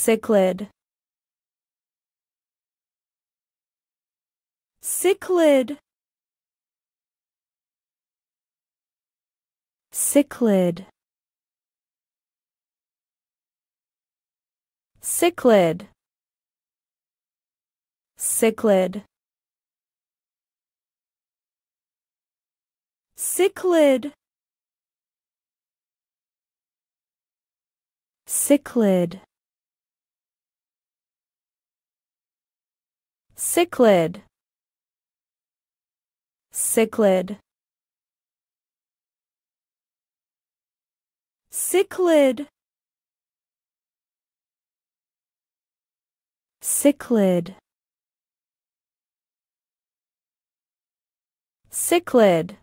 cichlid. Cichlid. Cichlid. Cichlid. Cichlid. Cichlid. Cichlid cichlid. Cichlid. Cichlid. Cichlid. Cichlid